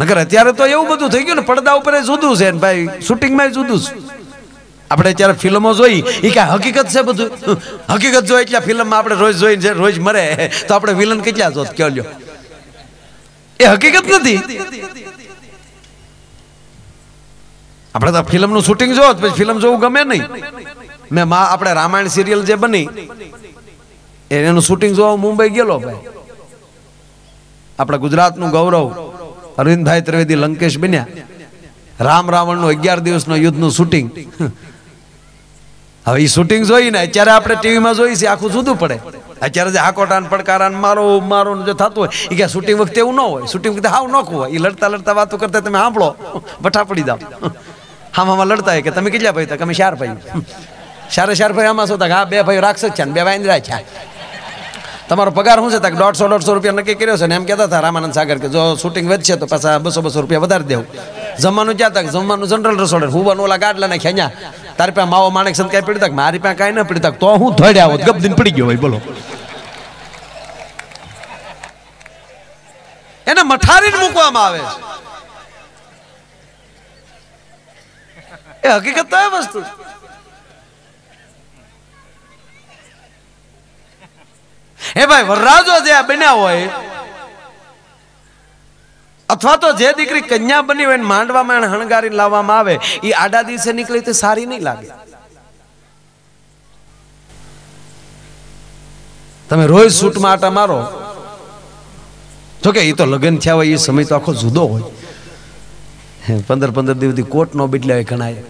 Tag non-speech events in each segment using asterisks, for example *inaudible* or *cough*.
નકર અત્યારે તો એવું બધું થઈ ગયું ને, પડદા ઉપર જુદું છે ને ભાઈ, શૂટિંગમાં જુદું છે. આપણે અત્યારે ફિલ્મો જોઈ એ કાંઈ હકીકત છે બધું? હકીકત જોઈ એટલે ફિલ્મમાં આપણે રોજ જોઈને છે રોજ મરે, તો આપણે વિલન કેટલા જોત કયો લ્યો? એ હકીકત નથી. આપણે તો ફિલ્મનું શૂટિંગ જોવો પછી ફિલ્મ જોવું ગમે નહીં. મેં મા, આપણે રામાયણ સિરિયલ જે બની એનું શૂટિંગ જોવા મુંબઈ ગયેલો ભાઈ. આપણા ગુજરાતનું ગૌરવ. અરવિંદભાઈ ત્રિવેદી લંકેશ બન્યા. રામ રાવણનું અગિયાર દિવસનું યુદ્ધનું શૂટિંગ હવે એ શૂટિંગ જોઈને અત્યારે આપણે ટીવીમાં જોઈ છે આખું જુદું પડે. અત્યારે જે હાકોટાન, પડકારાન, મારો મારો જે થતું હોય એ કે શૂટિંગ વખતે એવું ન હોય. શૂટિંગ વખતે હાવ નોખું હોય એ લડતા લડતા વાતો કરતા તમે સાંભળો. બઠા પડી જાઓ હામ આમાં લડતા હોય કે તમે કેટલા ભાઈ તમે ચાર ભાઈ. ચારે ચાર ભાઈ આમાં શું હા, બે ભાઈ રાક્ષસ છે ને, બે વાંદરા છે. તમારો પગાર શું છે? તક દોઢસો દોઢસો રૂપિયા નક્કી કર્યો છે ને એમ કહેતા હતા રામાનંદ સાગર કે જો શૂટિંગ વધશે તો પાછા બસો બસો રૂપિયા વધારી દેવું. જમવાનું ક્યાં તક? જમવાનું જનરલ રસોડે. હુવાનું ઓલા ગાડલા નાખે અહીંયા તારી પાસે માવો માણેક સંત કાંઈ પડી તક? મારી પાસે કાંઈ ન પડી તક. તો હું ધોડ્યા હોત. ગબદીન પડી ગયો હોય, બોલો. એને મઠારીને મૂકવામાં આવે છે. એ હકીકત તો એ વસ્તુ છે. હે ભાઈ, વરરાજો જે આ બન્યા હોય, અથવા તો જે દીકરી કન્યા બની હોય માંડવામાં એને લાવવામાં આવે એ આડા દિવસે નીકળી તે સારી નહીં લાગે. તમે રોજ શૂટમાં આટા મારો. જો કે એ તો લગ્ન થયા હોય એ સમય તો આખો જુદો હોય. પંદર પંદર દિવસથી કોટ નો બદલ્યા હોય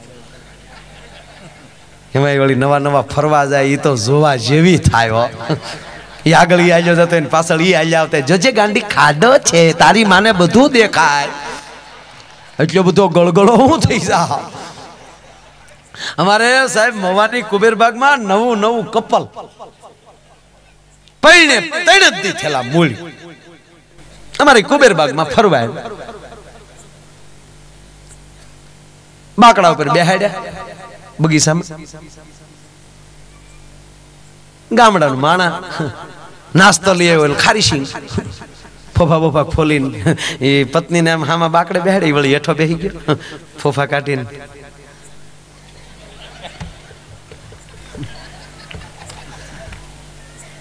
એમાં વળી નવા નવા ફરવા જાય એ તો જોવા જેવી થાય એ આગળ ઈ આલ્યો જતો એને પાછળ ઈ આલ્યા જોજે ગાંડી ખાડો છે, તારી માને બધું દેખાય. એટલો બધો ગળગળો હું થઈ જા અમારે સાહેબ મવાની કુબેરબાગમાં નવું નવું કપલ. પૈણે તૈણ જ દી થયેલા મૂળી. અમારી કુબેરબાગમાં ફરવા આવ્યા. બાકડા ઉપર બેહાડ્યા. બગીચામાં. ગામડાનું માણા. નાસ્તો લઈ આવ્યો ફોફા ફોફા ખોલીને, એ પત્નીને આમ હામાં બાકડે બેહાડી વળી હેઠો બેસી ગયો. ફોફા કાઢીને.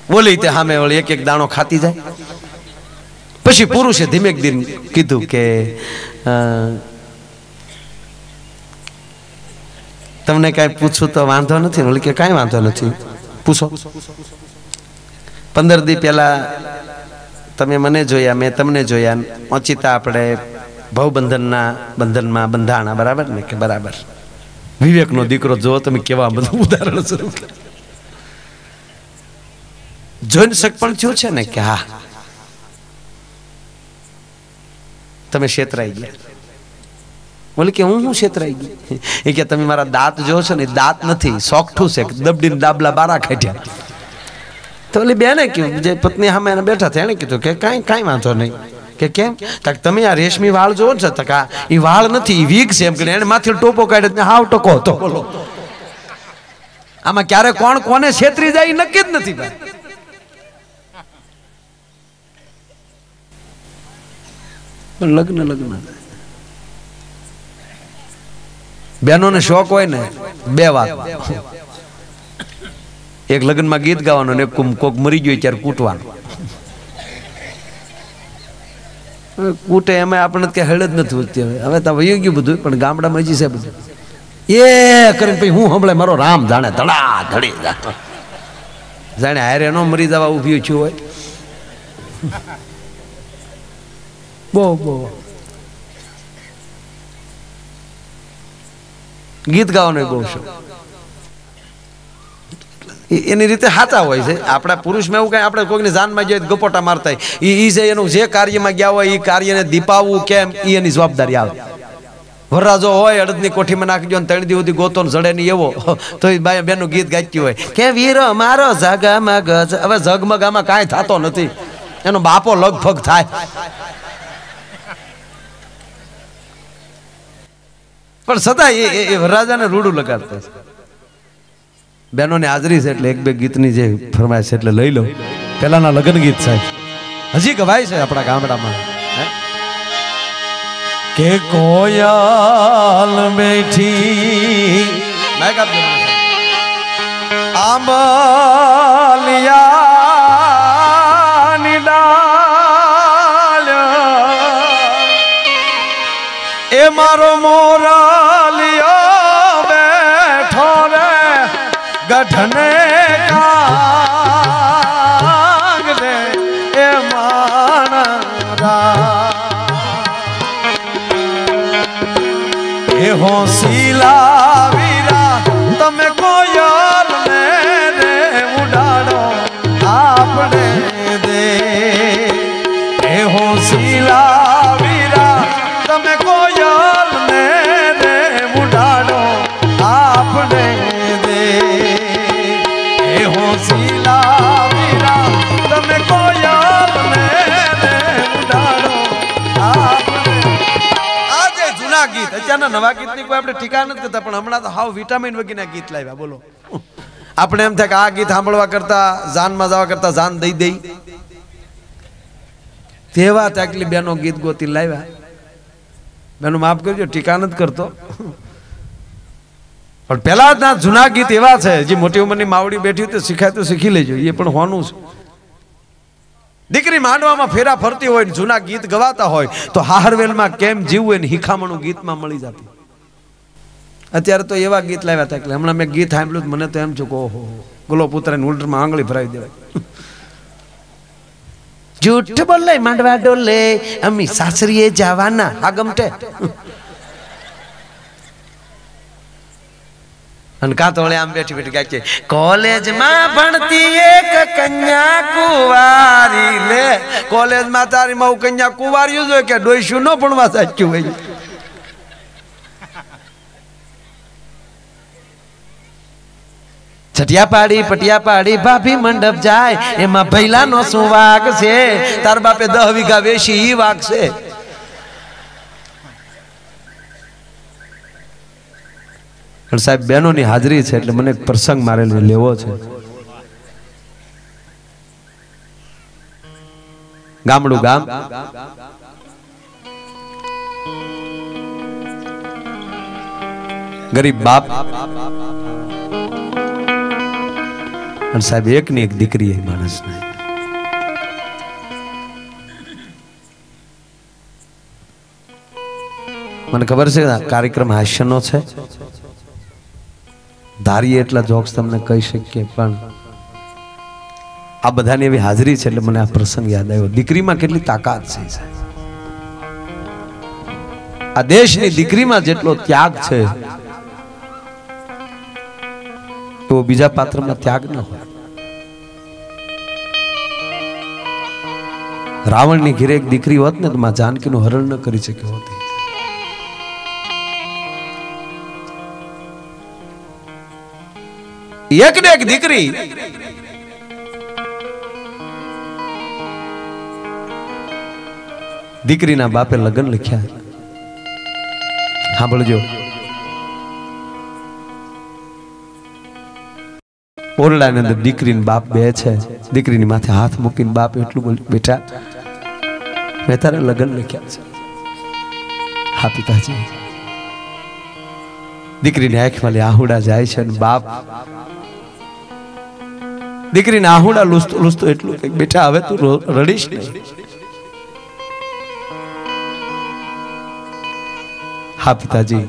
બોલી તે સામે વળી એક એક દાણો ખાતી જાય. પછી પુરુષે ધીમેક દિન કીધું કે તમને કાંઈ પૂછું તો વાંધો નથી ઓલી કે કાંઈ વાંધો નથી. પૂછો. પંદર દી પહેલા તમે મને જોયા, મેં તમને જોયા. ઓચિતા આપણે ભવબંધનના બંધનમાં બંધાણા, બરાબર ને કે બરાબર? વિવેકનો દીકરો જો, તમે કેવા બધું ઉદાહરણ શરૂ. જોઈને શક પણ થયું છે ને કે હા. તમે છેતરાઈ ગયા. બોલે કે હું હું છેતરાઈ ગઈ એ કે તમે મારા દાંત જો છો ને દાંત નથી સોકઠું છે, દબડીને દાબલા બારા કાઢ્યા તો ઓલી બેને કીધું જે પત્ની સામે એને બેઠા હતા એણે કીધું કે કાંઈ કાંઈ વાંધો નહીં. કે કેમ? તક તમે આ રેશમી વાળ જોવો છો તક આ એ વાળ નથી એ વીગ છે એમ કે એને માથે ટોપો કાઢ્યો ને હાવ ટકો હતો. આમાં ક્યારે કોણ કોને છેતરી જાય નક્કી જ નથી ભાઈ. લગ્ન લગ્ન. બહેનોને શોખ હોય ને બે વાત. એક લગ્નમાં ગીત ગાવાનું ને કોક- મરી ગયું ત્યારે કૂટવાનું. કૂટે એમાં આપણને કે જ નથી વધતી હવે. હવે તો વયું ગયું બધું, પણ ગામડામાં હજી છે બધું. એ કરીને પછી હું હમણાં મારો રામ જાણે ધડા ધડી. જાણે હારે નો મરી જવા ઊભી છું હોય. બહુ બહુ. ગીત ગાવાનો બહુ શોખ. એની રીતે સાચા હોય છે. આપણા પુરુષમાં એવું કઈ આપણે કોઈની જાનમાં જઈએ ગપોટા મારતા હોય. એ છે એનું જે કાર્યમાં ગયા હોય એ કાર્યને દીપાવવું કેમ એ એની જવાબદારી આવે. વરરાજો હોય, અડદની કોઠીમાં નાખી દો ત્રણ દી સુધી ગોતો જડે નહીં એવો. *laughs* તો એ બાય બેનું ગીત ગાતી હોય. કે વીર મારો જગમગ ગજ હવે જગમગ આમાં કાંઈ થતો નથી. એનો બાપો લગભગ થાય. પણ છતાં એ- એ એ વરરાજાને રૂડું લગાડતા બહેનોની હાજરી છે એટલે એક બે ગીતની જે ફરમાય છે એટલે લઈ લો પહેલાના લગ્ન ગીત સાહેબ. હજી ગવાય છે આપણા ગામડામાં. કે કોયલ બેઠી માઈક એ જૂના ગીત અત્યારના નવા ગીતની કોઈ આપણે ટીકા નથી કરતા, પણ હમણાં તો હાવ વિટામિન વગીના ગીત લાવ્યા, બોલો. આપણે એમ થાય કે આ ગીત સાંભળવા કરતા, જાનમાં જવા કરતા જાન દઈ દઈ. તેવા તાકલી બેનો ગીત ગોતી લાવ્યા. બેનો માફ કરજો ટીકા નથી કરતો. પણ પેલા ના જૂના ગીત એવા છે, જે મોટી ઉંમરની માવડી બેઠી તો શીખાય તો શીખી લેજો, એ પણ હોનું છે. દીકરી માંડવામાં ફેરા ફરતી હોય જૂના ગીત ગવાતા હોય, તો હાહરવેલમાં કેમ જીવવું એને હિખામણું ગીતમાં મળી જતી. અત્યારે તો એવા ગીત લાવ્યા હતા એટલે હમણાં મેં ગીત સાંભળ્યું મને તો એમ છું કે ઓહો, ગુલો પુત્રને ઉલટમાં આંગળી ભરાવી દેવાય. જૂઠ બોલે માંડવા ડોલે, અમી સાસરીએ જવાના આ અને કાં આમ બેઠી બેઠી ગાય છે કોલેજમાં ભણતી એક કન્યા કુવારી લે. કોલેજમાં તારી મઉ કન્યા કુવારી જ કે ડોઈશું ન ભણવા સાચ્યું હોય. છટિયા પાડી પટિયા પાડી ભાભી મંડપ જાય, એમાં ભૈલાનો શું વાક છે. તાર બાપે દહ વીઘા વેશી ઈ વાગ છે પણ સાહેબ, બહેનોની હાજરી છે એટલે મને પ્રસંગ મારે લેવો છે. ગામડું ગામ. ગરીબ બાપ. અને સાહેબ એક ની એક દીકરી એ માણસને મને ખબર છે કાર્યક્રમ હાસ્યનો છે? ધારીએ એટલા જોક્સ તમને કહી શકીએ, પણ આ બધાની એવી હાજરી છે એટલે મને આ પ્રસંગ યાદ આવ્યો. દીકરીમાં કેટલી તાકાત છે આ દેશની દીકરીમાં જેટલો ત્યાગ છે તો બીજા પાત્રમાં ત્યાગ ન હોય. રાવણની ઘેરે એક દીકરી હોત ને, તો માં જાનકીનું હરણ ન કરી શક્યો હોત. એક ને એક દીકરી. દીકરીના બાપે લગ્ન લખ્યા. સાંભળજો. ઓરડાની અંદર દીકરીને બાપ બે છે. દીકરીની માથે હાથ મૂકીને બાપ એટલું બોલ બેટા મેં તારે લગ્ન લખ્યા છે. હા, પિતાજી. દીકરીની આંખમાં આહુડા જાય છે અને બાપ દીકરીને આહુડા લૂસતો લૂસતો એટલું કે બેટા હવે તું રડીશ નહીં. હા, પિતાજી.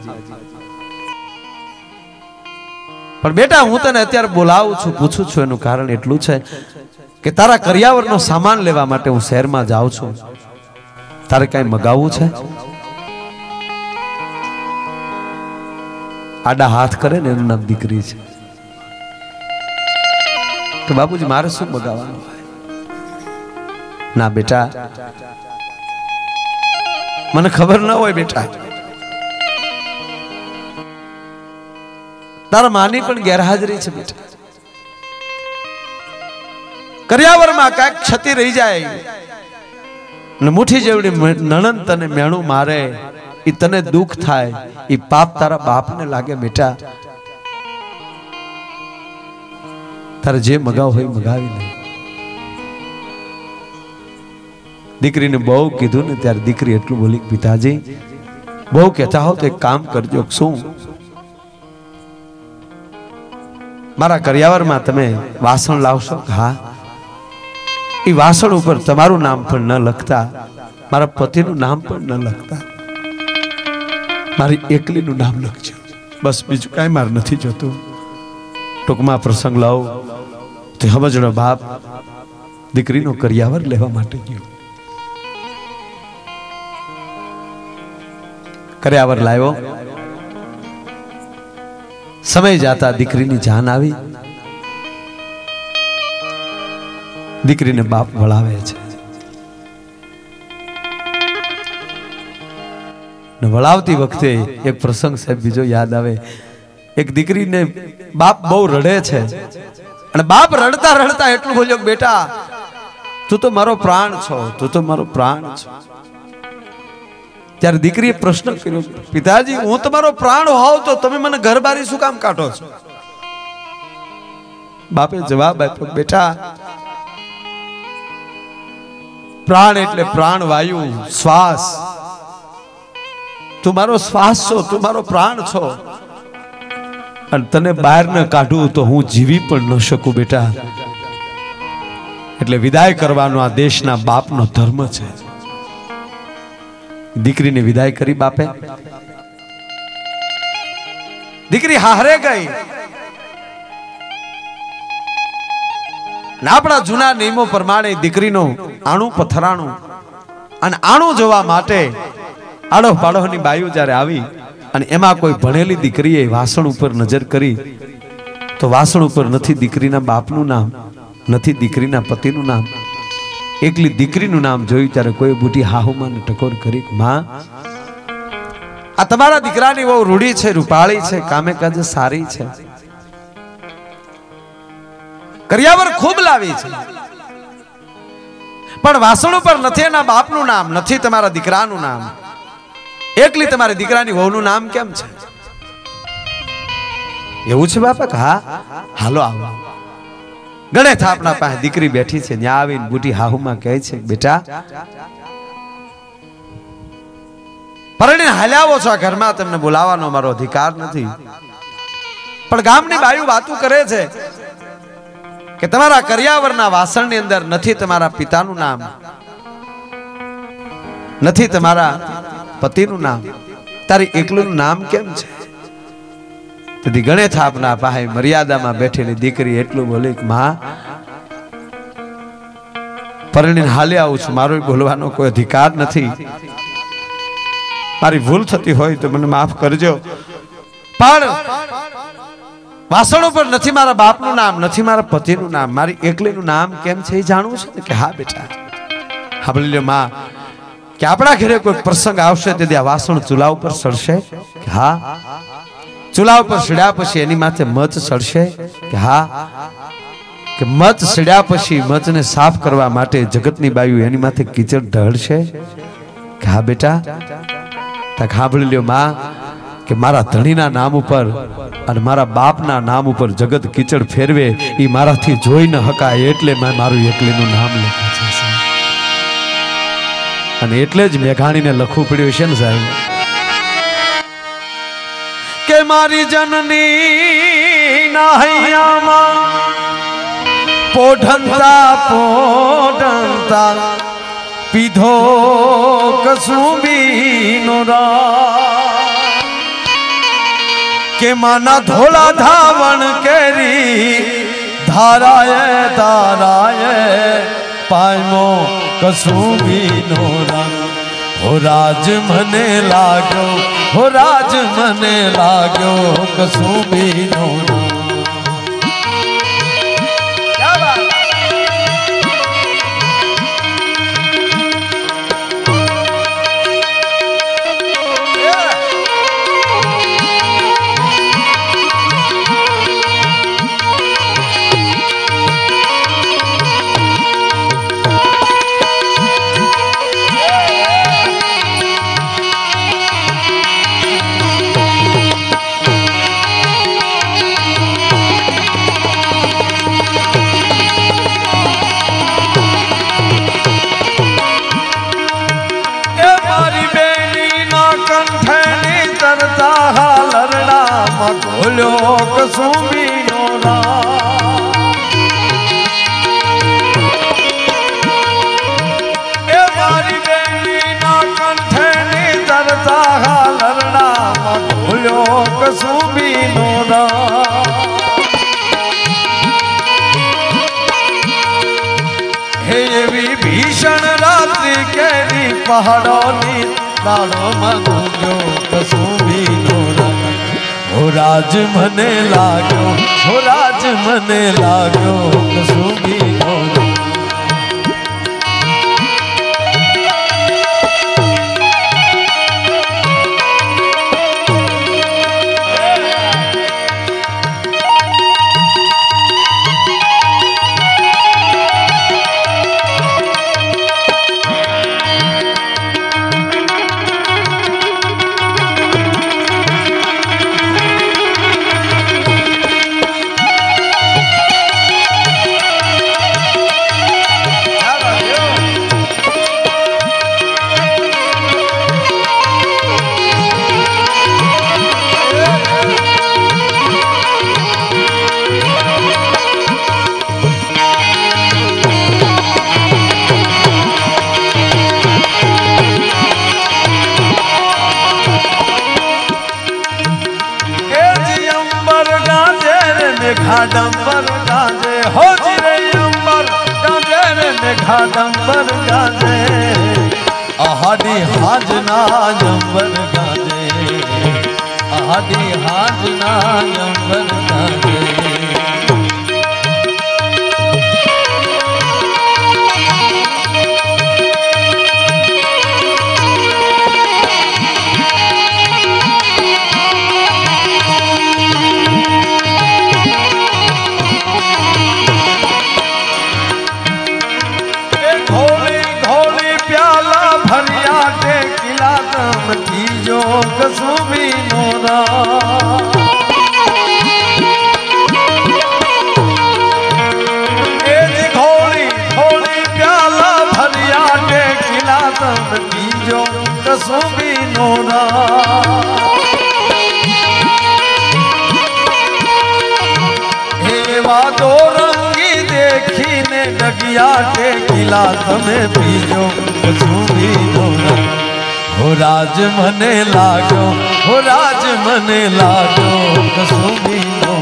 પણ બેટા, હું તને અત્યારે બોલાવું છું, પૂછું છું એનું કારણ એટલું છે કે તારા કરિયાવરનો સામાન લેવા માટે હું શહેરમાં જાઉં છું. તારે કઈ મગાવવું છે? આડા હાથ કરે ને એનું નામ દીકરી છે. તો બાપુજી, મારે શું મગાવવાનું ના, બેટા. મને ખબર ના હોય, બેટા. તારા માની પણ ગેરહાજરી છે, બેટા. કર્યાવરમાં કાંઈક ક્ષતિ રહી જાય ને મુઠી જેવડી નણંદ તને મેણું મારે એ તને દુઃખ થાય એ પાપ તારા બાપને લાગે, બેટા. તારે જે મગાવ હોય મગાવી લે. દીકરીને બહુ કીધું ને ત્યારે દીકરી એટલું બોલી પિતાજી, બહુ કહેતા હો તો એક કામ કરજો શું? મારા કરિયાવરમાં તમે વાસણ લાવશો? હા. એ વાસણ ઉપર તમારું નામ પણ ન લખતા, મારા પતિનું નામ પણ ન લખતા. મારી એકલીનું નામ લખજો. બસ બીજું કાંઈ મારે નથી જોતું. ટૂંકમાં પ્રસંગ લાવો. તે સમજણો બાપ દીકરીનો કરિયાવર લેવા માટે ગયો. કરિયાવર લાવ્યો. સમય જાતા દીકરીની જાન આવી. દીકરીને બાપ વળાવે છે. વળાવતી વખતે એક પ્રસંગ સાહેબ બીજો યાદ આવે. એક દીકરીને બાપ બહુ રડે છે. અને બાપ રડતા રડતા એટલું બોલ્યો, બેટા, તું તો મારો પ્રાણ છો, તું તો મારો પ્રાણ છો. ત્યારે દીકરીએ પ્રશ્ન કર્યો, પિતાજી, હું તમારો પ્રાણ હોવ તો તમે મને ઘર બારી શું કામ કાઢો છો? બાપે જવાબ આપ્યો, બેટા, પ્રાણ એટલે પ્રાણ વાયુ, શ્વાસ. તું મારો શ્વાસ છો, તું મારો પ્રાણ છો. અને તને બહાર ન કાઢું તો હું જીવી પણ ન શકું બેટા. એટલે વિદાય કરવાનો આ દેશના બાપનો ધર્મ છે. દીકરીને વિદાય કરી બાપે. દીકરી હારે ગઈ. આપણા જૂના નિયમો પ્રમાણે દીકરીનો આણું પથરાણું અને આણું જોવા માટે આડો પાડોની બાયુ જ્યારે આવી અને એમાં કોઈ ભણેલી દીકરીએ વાસણ ઉપર નજર કરી તો વાસણ ઉપર નથી દીકરીના બાપનું નામ નથી દીકરીના પતિનું નામ. એકલી દીકરીનું નામ જોયું ત્યારે કોઈ બુટી હાહુમાને ટકોર કરી માં આ તમારા દીકરાની બહુ રૂડી છે રૂપાળી છે કામે કાજે સારી છે. કર્યાવર ખૂબ લાવી છે. પણ વાસણ ઉપર નથી એના બાપનું નામ નથી તમારા દીકરાનું નામ. એકલી તમારી દીકરાની વહુનું નામ કેમ છે? એવું છે બાપા? હા? હાલો આવો. ગણે થાપના પાસે દીકરી બેઠી છે. ત્યાં આવીને બુટી હાહુમાં કહે છે, બેટા, પરણીને હાલ્યાવો છો ઘરમાં. તમને બોલાવવાનો મારો અધિકાર નથી. પણ ગામની બાયુ વાતું કરે છે કે તમારા કર્યાવરના વાસણની અંદર નથી તમારા પિતાનું નામ. નથી તમારા પતિનું નામ? તારી એકલું નામ કેમ છે? તેથી ગણે થાપના પાસે મર્યાદામાં બેઠેલી દીકરી એટલું બોલી માં, પરણીને હાલે આવું છું. મારો બોલવાનો કોઈ અધિકાર નથી. મારી ભૂલ થતી હોય તો મને માફ કરજો. પણ વાસણો પર નથી મારા બાપનું નામ, નથી મારા પતિનું નામ. મારી એકલીનું નામ કેમ છે એ જાણવું છે ને? કે હા બેટા. સાંભળી લ્યો, માં કે આપણા ઘરે કોઈ પ્રસંગ આવશે તેથી આ વાસણ ચૂલા ઉપર સડશે હા? ચૂલા ઉપર સડ્યા પછી એની માથે મચ સડશે કે હા? કે મચ સડ્યા પછી મચને સાફ કરવા માટે જગતની બાયુ એની માથે કીચડ ઢળશે? કે હા બેટા? તક સાંભળી લ્યો માં, કે મારા ધણીના નામ ઉપર અને મારા બાપના નામ ઉપર જગત કીચડ ફેરવે એ મારાથી જોઈ ન હકાય એટલે મેં મારું એકલીનું નામ લખ્યું. અને એટલે જ મેઘાણીને લખવું પડ્યું છે ને સાહેબ? કે મારી જનની ના હૈયામાં પોઢંતા પોઢંતા પીધો કસુંબીનો રા કે માના ધોળા ધાવણ કેરી ધારાય તારાય પાયમો કસુંબીનો રંગ. હો રાજ મને લાગ્યો હો રાજ મને લાગ્યો કસુંબીનો રંગ. કેરી પહાડોની તાળોમાં ગુંજો કસુંબીનો રામ હો રાજ મને લાગ્યો હો રાજ મને લાગ્યો કસુંબીનો ગાજે હો જી રે અંબર ગાજે રે મેઘાડંબર ગાજે. આહાડી હાજના અંબર ગાજે. આહાડી હાજના અંબર ગાજે. એવા દોરંગી દેખીને ડગિયા ટેકીલા તમે પીજો કસુંબીનો હો રાજ મને લાગ્યો, હો રાજ મને લાગ્યો કસુંબીનો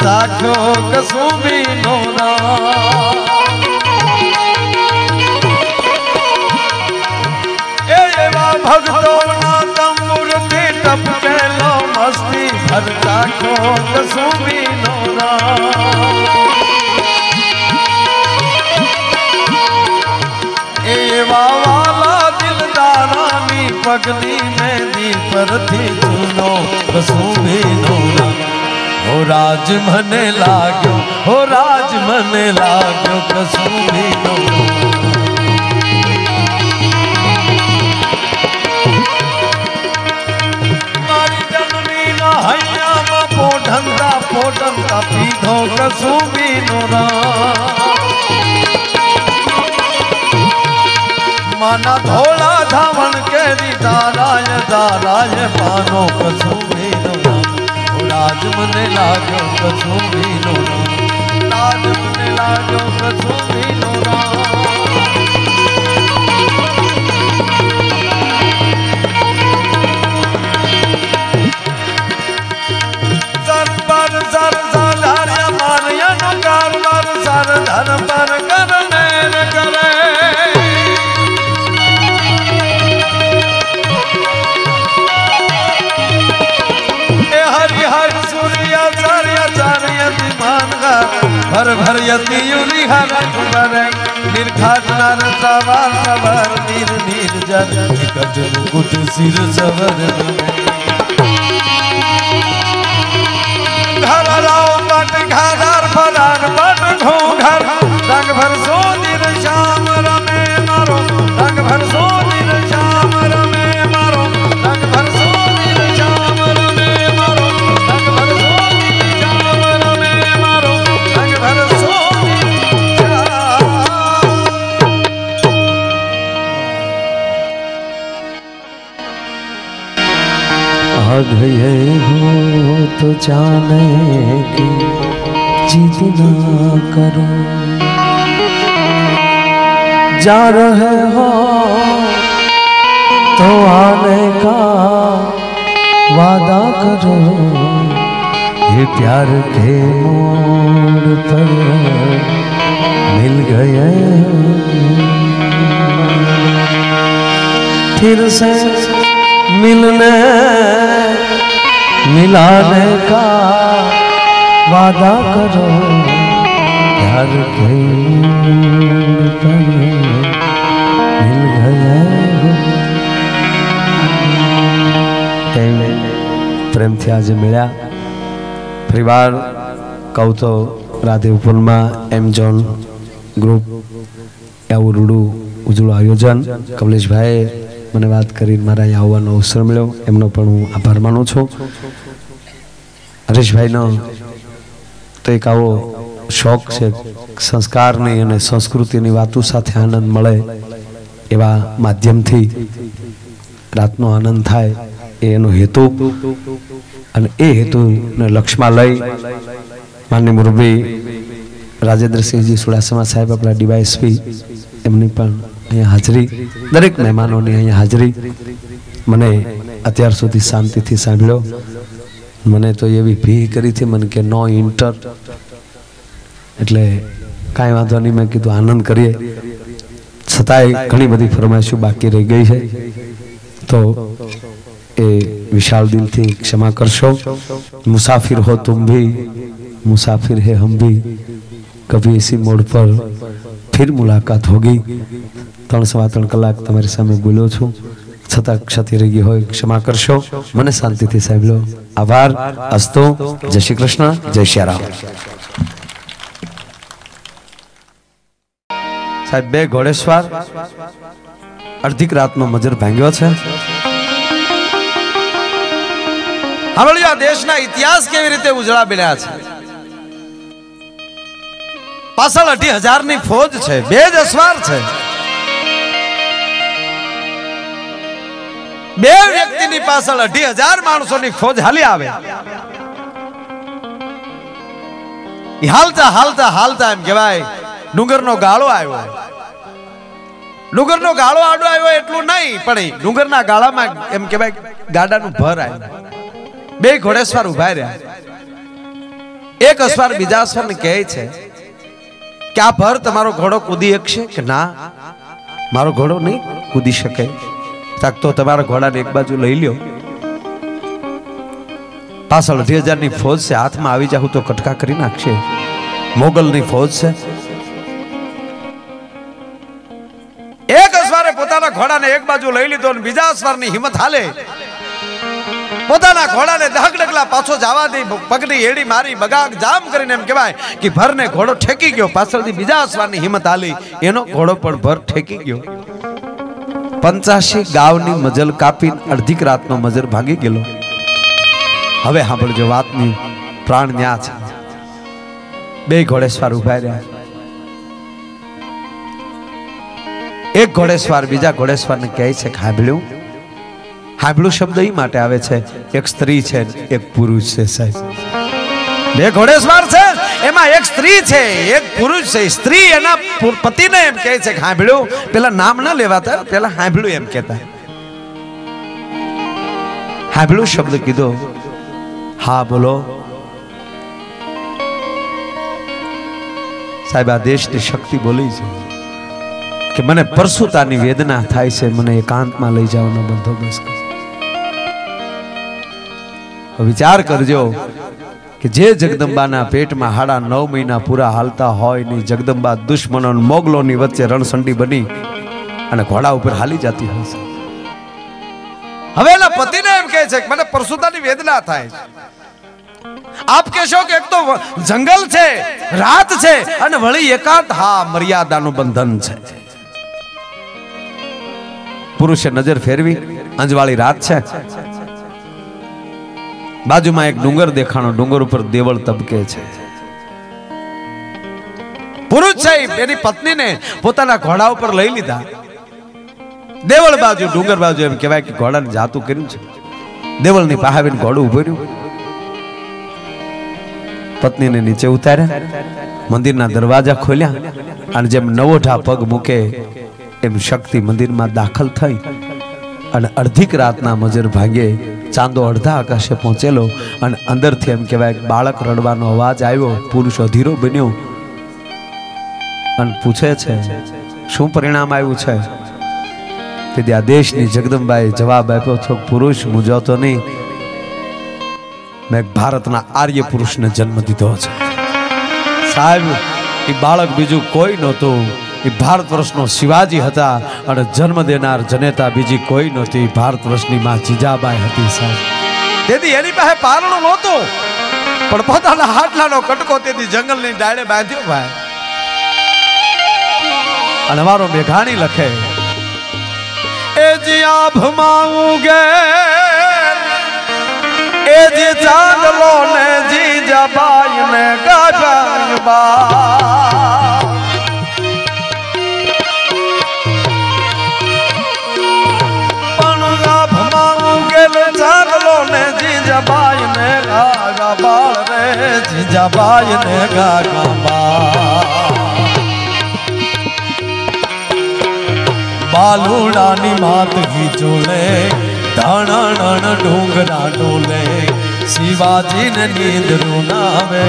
ભરતા ખ્યો કસુંબીનો રામ. એ એવા ભક્તોના તંબુરથી ટપકેલો મસ્તી ભર રાખ્યો કસુંબીનો રામ. એવા વાલા દિલદારાની પગની મેદી પરથી ચૂનો કસુંબીનો રંગ. હો રાજ મને લાગ્યો, હો રાજ મને લાગ્યો હૈયામાં પોઢંતા પોઢંતા પીધો કસુંબીનો રામ. માના ધોળા ધાવણ કેરી દારાય દારાય પાનો કસુંબીનો રાજ મને લાગ્યો કશું ભીનો લાજ મને લાગ્યો કસુંબીનો નામ भर भर यति युनि हर कुबर निर्घाट नर सवार सवर नीर नीर जन। निकट मुकुट सिर सवर घर राव पट घर फरार पट घो घर रंग भर सो आ गए हो तो जाने की जिद ना करो। जा रहे हो तो आने का वादा करो। ये प्यार के मोड़ पर मिल गए फिर से मिलने मिलाने का वादा करो प्यार के मोड़ पर मिल गए हो પ્રેમથી આજે મળ્યા ફરીવાર કહું તો રાધે ઉપલમાં એમ જોન ગ્રુપ આવું રૂડું ઉજળું આયોજન કમલેશભાઈએ મને વાત કરીને મારા અહીંયા આવવાનો અવસર મળ્યો. એમનો પણ હું આભાર માનું છું. હરેશભાઈનો તો એક આવો શોખ છે, સંસ્કારની અને સંસ્કૃતિની વાતો સાથે આનંદ મળે એવા માધ્યમથી રાતનો આનંદ થાય એ એનો હેતુ. અને એ હેતુને લક્ષમાં લઈ માન્ય મુરબી રાજેન્દ્રસિંહજી સુડાસમા સાહેબ, આપણા ડીવાયએસપી, એમની પણ અહીંયા હાજરી. દરેક મહેમાનોની અહીંયા હાજરી. મને અત્યાર સુધી શાંતિથી સાંભળ્યો. મને તો એવી ભી કરી હતી, મને કે, નો ઇન્ટર. એટલે કાંઈ વાંધો નહીં, મેં કીધું, આનંદ કરીએ. છતાંય ઘણી બધી ફરમાઈશો બાકી રહી ગઈ છે. તો એ વિશાલ દિલથી ક્ષમા કરશો. મુસાફિર હો તુમ ભી, મુસાફિર હે હમ ભી. કભી એસી મોડ પર ફિર મુલાકાત હોગી. ત્રણ સવા ત્રણ કલાક તમારી સામે બોલ્યો છું. છતાં ક્ષતિ રહી ગઈ હોય, ક્ષમા કરશો. મને શાંતિથી સાંભળો આભાર. અસ્તો જય શ્રી કૃષ્ણ, જય શ્રી રામ. સાહેબ, બે ઘોડેશ્વર અડધીક રાતનો મજર ભાંગ્યો છે. સાંભળ્યું આ દેશના ઇતિહાસ કેવી રીતે ઉજળા બન્યા છે? પાછળ અઢી હજારની ફોજ છે. બે જ અસવાર છે. બે વ્યક્તિની પાછળ અઢી હજાર માણસોની ફોજ હાલી આવે. હાલતા હાલતા હાલતા એમ કહેવાય, ડુંગરનો ગાળો આવ્યો ડુંગરનો ગાળો આડો આવ્યો એટલું નહીં, પણ ડુંગરના ગાળામાં એમ કહેવાય, ગાડાનું ભર આવ્યું. બે ઘોડેસવાર ઊભા રહ્યા. એક અસવાર બીજા અસવારને કહે છે કે આ ભર તમારો ઘોડો કૂદી શકશે કે ના? મારો ઘોડો નહીં કૂદી શકે? તો તમારા ઘોડાને એક બાજુ લઈ લ્યો. પાછળ અઢી હજારની ફોજ છે, હાથમાં આવી જાવ તો કટકા કરી નાખશે. મોગલ ની ફોજ છે. એક અસવારે પોતાના ઘોડાને એક બાજુ લઈ લીધો અને બીજા અસવારની હિંમત હાલે. પોતાના ઘોડાને દહક ડગલા પાછો જવા દે, પગની એડી મારી, બગાગ જામ કરીને એમ કહેવાય કે ભરને ઘોડો ઠેકી ગયો. પાછળથી બીજા અસવારની હિંમત હાલી. એનો ઘોડો પણ ભર ઠેકી ગયો. પંચાશી ગાવની મજલ કાપી અડધીક રાતનો મજર ભાંગી ગયેલો. હવે સાંભળજો વાતની, પ્રાણ ન્યા છે. બે ઘોડેશ્વર ઊભા રહ્યા. એક ઘોડેશ્વર બીજા ઘોડેસવારને કહે છે કે હાંભળું શબ્દ એ માટે આવે છે, એક સ્ત્રી છે, એક પુરુષ છે સાહેબ. બે ઘોડેશ્વર છે, એમાં એક સ્ત્રી છે, એક પુરુષ છે. સ્ત્રી એના પતિને એમ કહે છે કે હાંભળ્યું, પેલા નામ ના લેવાતા, પેલા હાંભળ્યું એમ કહેતા. હાંભળું શબ્દ કીધો. હા, બોલો. સાહેબ, આ દેશની શક્તિ બોલી છે કે મને પરસુતાની વેદના થાય છે, મને એકાંતમાં લઈ જવાનો બંદોબસ્ત વિચાર કરજો. કે જે જગદંબાના પેટમાં હાડા નવ મહિના પૂરા હાલતા હોય ને જગદંબા દુશ્મનો મોગલોની વચ્ચે રણસંડી બની અને ઘોડા ઉપર હાલી જતી હોય છે. હવે પતિને એમ કહે છે કે મને પરસુતાની વેદના થાય છે. આપ કહેશો કે એક તો જંગલ છે, રાત છે અને વળી એકાંત, હા, મર્યાદાનું બંધન છે. પુરુષે નજર ફેરવી, અંજવાળી રાત છે. બાજુમાં એક ડુંગર દેખાણો, ડુંગર ઉપર દેવળ તબકે છે. પુરુષ સાહેબ એની પત્નીને પોતાના ઘોડા ઉપર લઈ લીધા. દેવળ બાજુ, ડુંગર બાજુ એમ કહેવાય કે ઘોડાને જાતું કર્યું છે. દેવળની પહાવીને ઘોડું ઉભું પત્નીને નીચે ઉતાર્યા. મંદિરના દરવાજા ખોલ્યા અને જેમ નવોઢા પગ મૂકે એમ શક્તિ મંદિરમાં દાખલ થઈ અને અડધીક રાતના મજર ભાગે ચાંદો અડધા આકાશે પહોંચેલો અને અંદરથી એમ કહેવાય બાળક રડવાનો અવાજ આવ્યો, પુરુષ અધીરો બન્યો અને પૂછે છે, શું પરિણામ આવ્યું છે? તેથી આ દેશની જગદંબાએ જવાબ આપ્યો, છો પુરુષ મૂંઝવતો નહીં. મેં ભારતના આર્ય પુરુષને જન્મ દીધો છે. સાહેબ, એ બાળક બીજું કોઈ નહોતું. એ ભારત વર્ષનો શિવાજી હતા અને જન્મ દેનાર જનેતા બીજી કોઈ નહોતી. ભારત વર્ષની માં જીજાબાઈ હતી સાહેબ. તેથી એની પાસે પારણું નહોતું. પણ પોતાના હાટલાનો કટકો તેથી જંગલની ડાળે બાંધ્યો ભાઈ. અને મારો મેઘાણી લખે, એ જ્યાં ભમાવું ગે એ જે ચાંદલો ને જીજા બાઈ ને ગાભાઈ જીજા બાઈ ને ગાગા બાળ રે, જીજા બાઈ ને ગાગા બાલુડાની માત ગીચોલે ધાણણ ડુંગરા ડોલે, શિવાજીને નીંદ રૂનાવે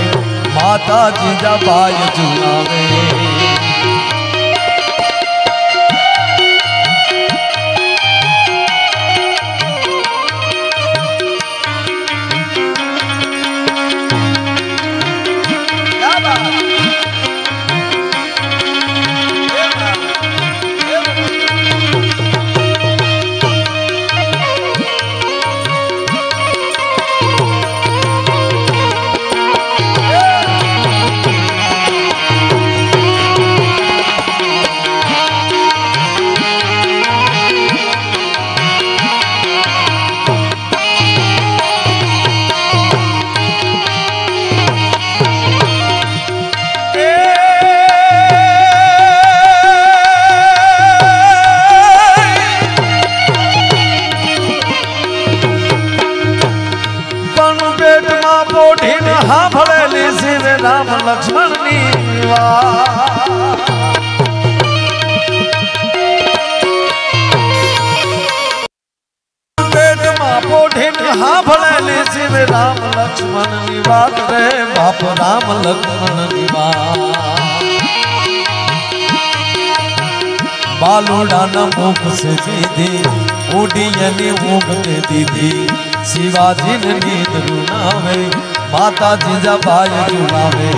માતાજી જબાય જુનાવે. વાત બાલુડાના મુખ સે દીધી, ઉડિયની ઊંઘ દે દીધી. શિવાજીને નીંદ રૂણાવે માતાજી જબાય જુનાવે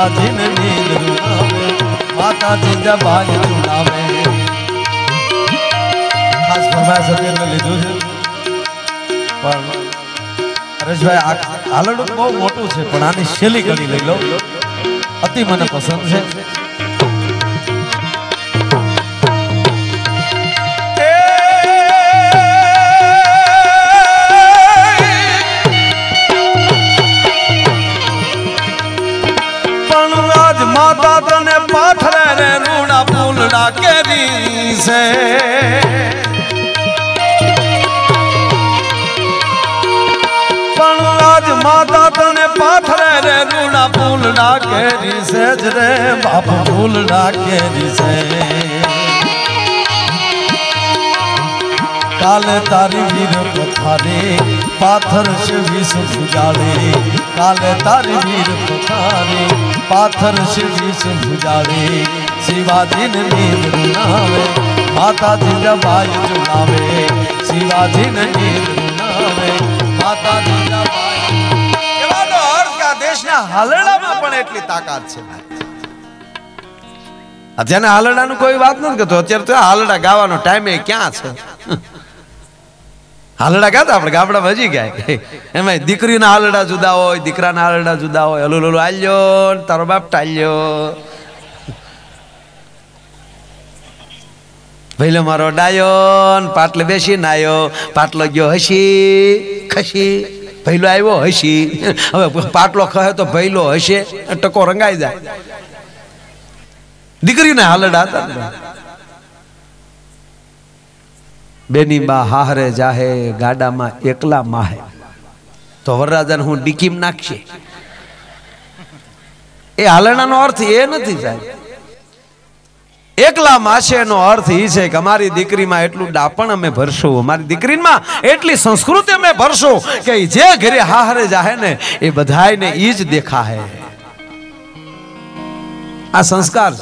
શિવાજીને નીંદ રૂનાવે માતાજી જબાય જુનાવે ખાસ ફરમાઈશ અત્યારે લીધું છે. પણ હરેશભાઈ, આ હાલડું બહુ મોટું છે, પણ આની શેલી ગળી લઈ લો. અતિ મને પસંદ છે. છે. પણ આજ માતા તને પાથરે રે રૂડા ફૂલડા કેરી છે જ રે, બાપ ફૂલડા કેરી છે. કાલે તારી વીર પથારે, પાથર છે વિષ કાલે તારી વીર પથારે, પાથર છે વિષ શિવાજીને નીંદ રૂનાવે માતાજી જબાઈ જુનાવે શિવાજીને નીંદ રૂનાવે માતાજી જબાઈ કહેવાનો અર્થ આ દેશના હાલરડામાં પણ એટલી તાકાત છે. અત્યારે હાલરડાનું કોઈ વાત નથી કરતો. અત્યારે તો હાલરડા ગાવાનો ટાઈમે ક્યાં છે? હાલડા ગાતા આપણે? ગામડામાં હજી ગયા. એમાં દીકરીના હાલડા જુદા હોય, દીકરાના હાલડા જુદા હોય. હલુ, હલો આલ્યો તારો બાપ ટાલ્યો ભઈલો મારો ડાયો પાટલો બેસીને આયો. પાટલો ગયો હસી, ખસી. ભૈલો આવ્યો હસી. હવે પાટલો ખહે તો ભૈલો હશે ટકો રંગાઈ જાય. દીકરીને હાલડા હતા બેની બા હાહરે જાહે, ગાડામાં એકલા માહે. તો વરરાજાને હું ડીકીમ નાખશે. એ હાલણાનો અર્થ એ નથી સાહેબ. એકલા માસેનો અર્થ એ છે કે અમારી દીકરીમાં એટલું ડાપણ અમે ભરશું. અમારી દીકરીમાં એટલી સંસ્કૃતિ અમે ભરશું કે જે ઘરે હાહરે જાહે ને એ બધાયને એ જ દેખાય આ સંસ્કાર